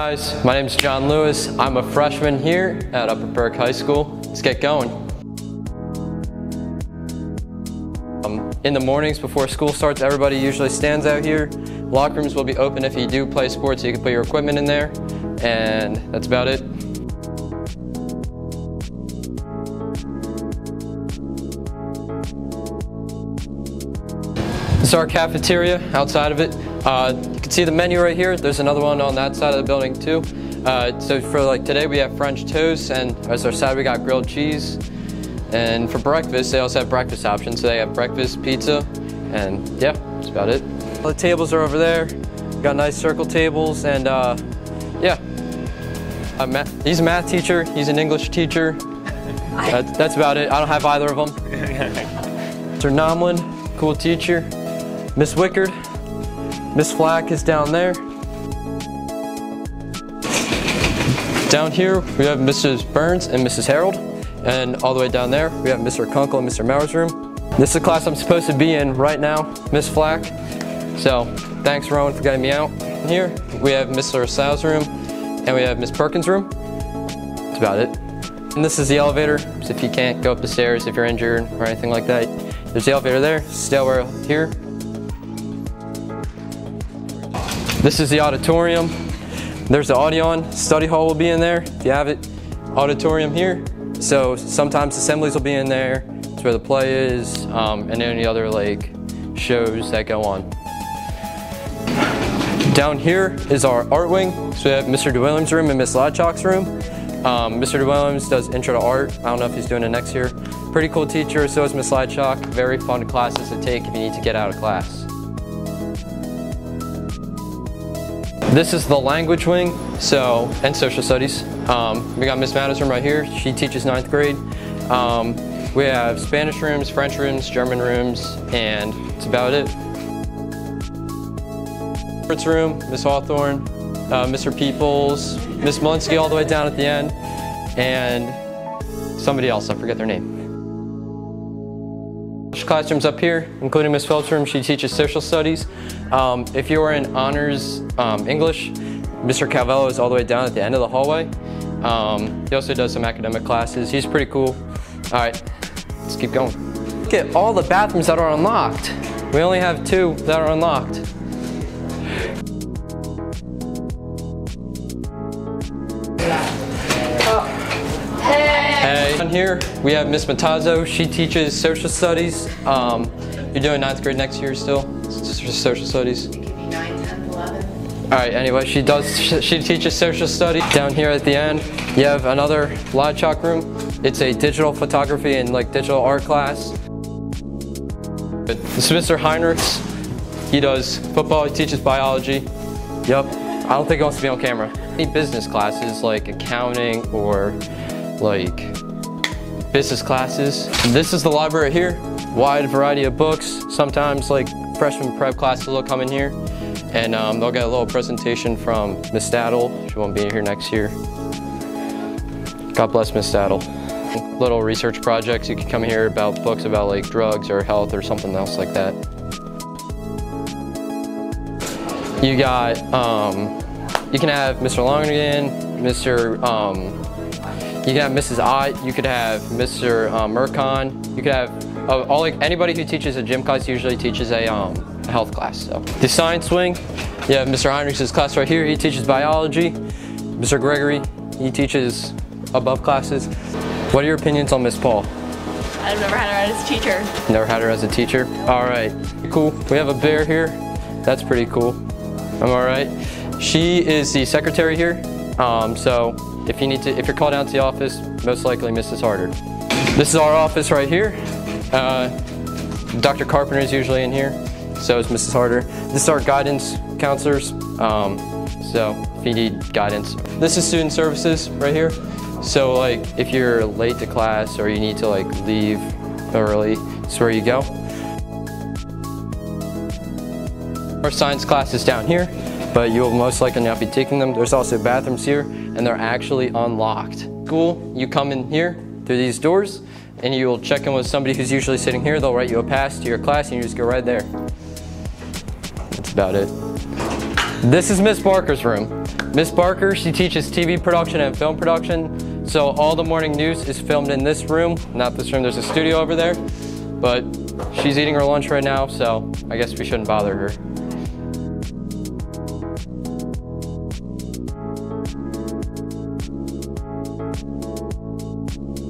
guys, my name is John Lewis. I'm a freshman here at Upper Perk High School. Let's get going. Um, in the mornings before school starts, everybody usually stands out here. Locker rooms will be open if you do play sports, you can put your equipment in there. And that's about it. This is our cafeteria outside of it. Uh, can see the menu right here. There's another one on that side of the building too. Uh, so for like today we have French toast and as our side we got grilled cheese. And for breakfast they also have breakfast options. So they have breakfast, pizza, and yeah, that's about it. All the tables are over there. We got nice circle tables and uh, yeah. Uh, he's a math teacher, he's an English teacher. That, that's about it. I don't have either of them. Mr. Nomlin, cool teacher. Miss Wickard, Miss Flack is down there. Down here, we have Mrs. Burns and Mrs. Harold. And all the way down there, we have Mr. Kunkel and Mr. Mauer's room. This is the class I'm supposed to be in right now, Miss Flack. So thanks, Rowan, for getting me out. Here, we have Mr. Sal's room, and we have Miss Perkins' room. That's about it. And this is the elevator, so if you can't go up the stairs, if you're injured or anything like that, there's the elevator there, stairwell here, This is the auditorium. There's the Audion. Study hall will be in there if you have it. Auditorium here. So sometimes assemblies will be in there. It's where the play is um, and any other like shows that go on. Down here is our art wing. So we have Mr. DeWilliams' room and Miss Ladchock's room. Um, Mr. DeWilliams does intro to art. I don't know if he's doing it next year. Pretty cool teacher, so is Miss Ladchock. Very fun classes to take if you need to get out of class. This is the language wing, so, and social studies. Um, we got Miss Madison right here. She teaches ninth grade. Um, we have Spanish rooms, French rooms, German rooms, and that's about it. Fritz room, Miss Hawthorne, uh, Mr. Peoples, Miss Munsky all the way down at the end, and somebody else, I forget their name. Classrooms up here, including Miss Phelps' room, she teaches social studies. Um, if you are in honors um, English, Mr. Calvello is all the way down at the end of the hallway. Um, he also does some academic classes. He's pretty cool. All right, let's keep going. Look at all the bathrooms that are unlocked. We only have two that are unlocked. Hey. Here, we have Miss Matazzo. She teaches social studies. Um, you're doing ninth grade next year still? Just social studies? It could be 9, 10, 11. All right, anyway, she does, she teaches social studies. Down here at the end, you have another Ladchock room. It's a digital photography and like digital art class. This is Mr. Heinrichs. He does football, he teaches biology. Yep, I don't think he wants to be on camera. Any business classes like accounting or like business classes. This is the library here. Wide variety of books. Sometimes like freshman prep classes will come in here and um, they'll get a little presentation from Miss Staddle. She won't be here next year. God bless Miss Staddle. Little research projects, you can come here about books about like drugs or health or something else like that. You got, um, you can have Mr. Longigan, Mr. Um, you can have Mrs. Ott, you could have Mr. Uh, Mercon, you could have uh, all like anybody who teaches a gym class usually teaches a, um, a health class. So the science wing, you have Mr. Heinrichs' class right here. He teaches biology. Mr. Gregory, he teaches above classes. What are your opinions on Miss Paul? I've never had her as a teacher. Never had her as a teacher? All right, cool. We have a bear here. That's pretty cool. I'm all right. She is the secretary here. Um, so if you need to, if you're called down to the office, most likely Mrs. Harder. This is our office right here. Uh, Dr. Carpenter is usually in here, so is Mrs. Harder. This is our guidance counselors, um, so if you need guidance. This is student services right here. So like if you're late to class or you need to like leave early, it's where you go. Our science class is down here, but you will most likely not be taking them. There's also bathrooms here, and they're actually unlocked. School, you come in here through these doors, and you will check in with somebody who's usually sitting here. They'll write you a pass to your class and you just go right there. That's about it. This is Miss Barker's room. Miss Barker, she teaches TV production and film production. So all the morning news is filmed in this room, not this room. There's a studio over there. But she's eating her lunch right now, so I guess we shouldn't bother her. ピッ!